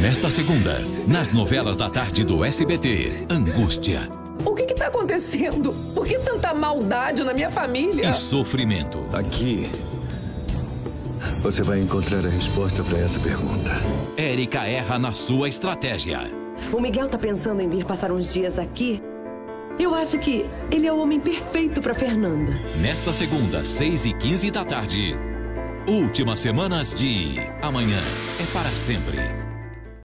Nesta segunda, nas novelas da tarde do SBT, Angústia O que está acontecendo? Por que tanta maldade na minha família? e Sofrimento. Aqui. Você vai encontrar a resposta para essa pergunta. Érica erra na sua estratégia. O Miguel está pensando em vir passar uns dias aqui. Eu acho que ele é o homem perfeito para Fernanda. Nesta segunda, 6 e 15 da tarde. Últimas semanas de Amanhã é para sempre.